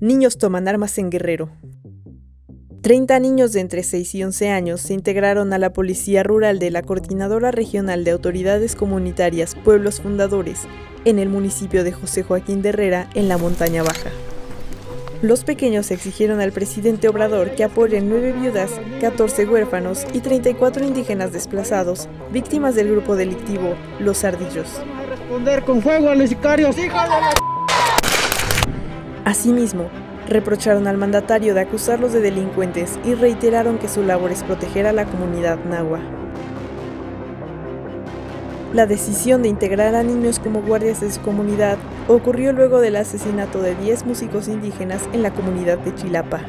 Niños toman armas en Guerrero. 30 niños de entre 6 y 11 años se integraron a la Policía Rural de la Coordinadora Regional de Autoridades Comunitarias Pueblos Fundadores en el municipio de José Joaquín de Herrera, en la Montaña Baja. Los pequeños exigieron al presidente Obrador que apoyen nueve viudas, 14 huérfanos y 34 indígenas desplazados, víctimas del grupo delictivo Los Ardillos. Responder con fuego a los sicarios, Asimismo, reprocharon al mandatario de acusarlos de delincuentes y reiteraron que su labor es proteger a la comunidad nahua. La decisión de integrar a niños como guardias de su comunidad ocurrió luego del asesinato de 10 músicos indígenas en la comunidad de Chilapa.